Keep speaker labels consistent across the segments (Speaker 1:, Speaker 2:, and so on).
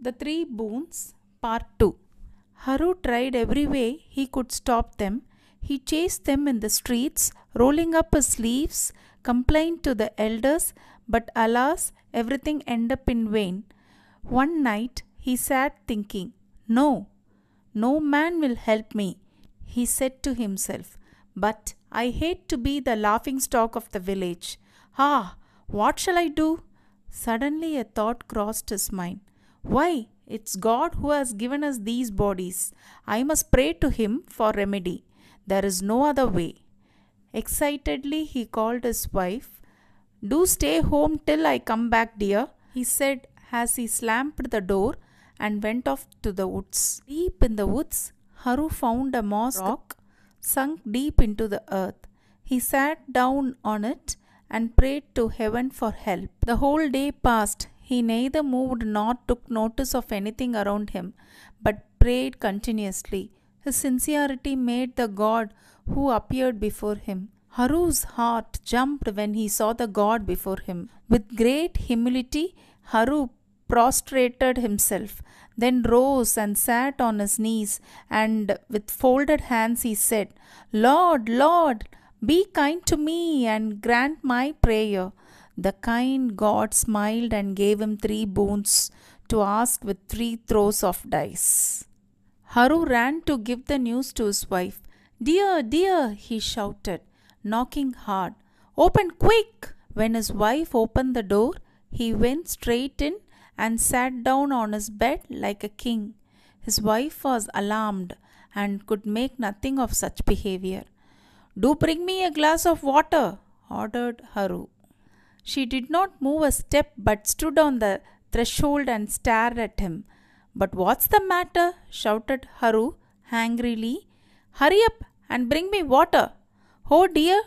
Speaker 1: The Three Boons, Part 2. Haru tried every way he could stop them. He chased them in the streets, rolling up his sleeves, complained to the elders, but alas, everything ended up in vain. One night he sat thinking, No, no man will help me, he said to himself. But I hate to be the laughing stock of the village. Ah, what shall I do? Suddenly a thought crossed his mind. Why, it's God who has given us these bodies. I must pray to Him for remedy. There is no other way. Excitedly, he called his wife. Do stay home till I come back, dear, he said as he slammed the door and went off to the woods. Deep in the woods, Haru found a moss rock sunk deep into the earth. He sat down on it and prayed to heaven for help. The whole day passed. He neither moved nor took notice of anything around him, but prayed continuously. His sincerity made the God who appeared before him. Haru's heart jumped when he saw the God before him. With great humility, Haru prostrated himself, then rose and sat on his knees, and with folded hands he said, Lord, Lord, be kind to me and grant my prayer. The kind God smiled and gave him three boons to ask with three throws of dice. Haru ran to give the news to his wife. Dear, dear, he shouted, knocking hard. Open quick! When his wife opened the door, he went straight in and sat down on his bed like a king. His wife was alarmed and could make nothing of such behavior. Do bring me a glass of water, ordered Haru. She did not move a step but stood on the threshold and stared at him. But what's the matter? shouted Haru angrily. Hurry up and bring me water. Oh dear,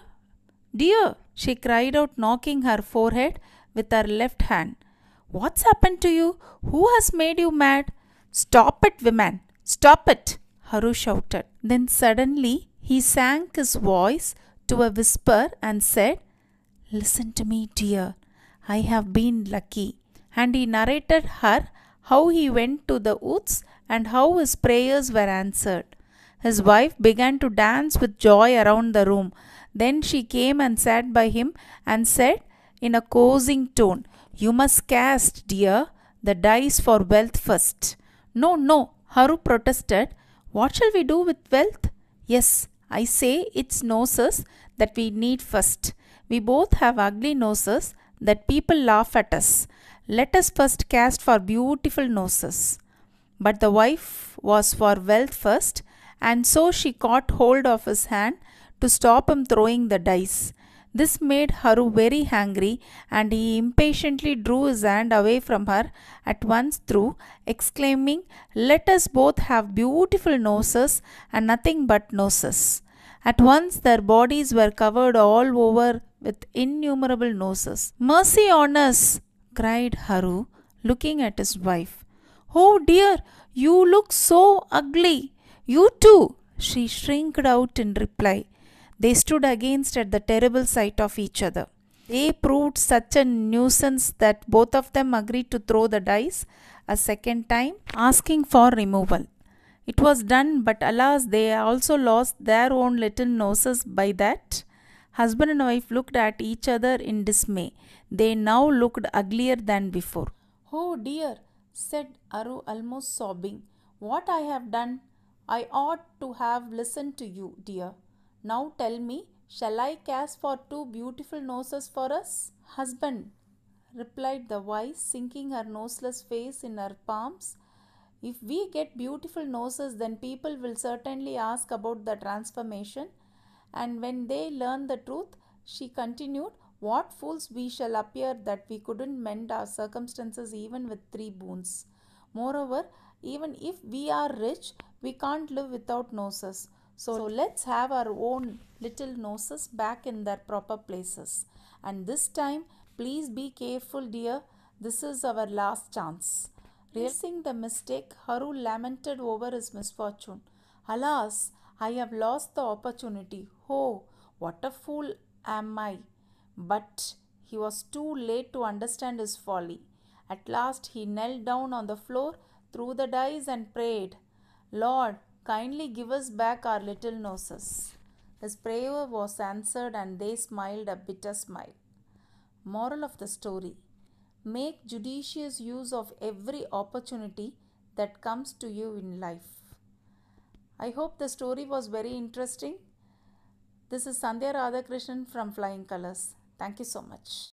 Speaker 1: dear, she cried out, knocking her forehead with her left hand. What's happened to you? Who has made you mad? Stop it, woman! Stop it! Haru shouted. Then suddenly he sank his voice to a whisper and said, Listen to me, dear. I have been lucky. And he narrated her how he went to the woods and how his prayers were answered. His wife began to dance with joy around the room. Then she came and sat by him and said in a coaxing tone, You must cast, dear, the dice for wealth first. No, no, Haru protested. What shall we do with wealth? Yes, I say it's noses that we need first. We both have ugly noses that people laugh at us. Let us first cast for beautiful noses. But the wife was for wealth first, and so she caught hold of his hand to stop him throwing the dice. This made Haru very angry, and he impatiently drew his hand away from her at once through, exclaiming, Let us both have beautiful noses and nothing but noses. At once their bodies were covered all over with innumerable noses. Mercy on us! cried Haru, looking at his wife. Oh dear, you look so ugly! You too! she shrieked out in reply. They stood against at the terrible sight of each other. They proved such a nuisance that both of them agreed to throw the dice a second time, asking for removal. It was done, but alas, they also lost their own little noses by that. Husband and wife looked at each other in dismay. They now looked uglier than before. Oh dear, said Aru almost sobbing. What I have done? I ought to have listened to you, dear. Now tell me, shall I cast for two beautiful noses for us? Husband, replied the wife, sinking her noseless face in her palms. If we get beautiful noses, then people will certainly ask about the transformation. And when they learn the truth, she continued, What fools we shall appear that we couldn't mend our circumstances even with three boons. Moreover, even if we are rich, we can't live without noses. So, so let's have our own little noses back in their proper places. And this time, please be careful, dear. This is our last chance. Realizing the mistake, Haru lamented over his misfortune. Alas, I have lost the opportunity. Oh, what a fool am I! But he was too late to understand his folly. At last he knelt down on the floor, threw the dice, and prayed, Lord, kindly give us back our little noses. His prayer was answered, and they smiled a bitter smile. Moral of the story Make judicious use of every opportunity that comes to you in life. I hope the story was very interesting. This is Sandhya Radhakrishnan from Flying Colours. Thank you so much.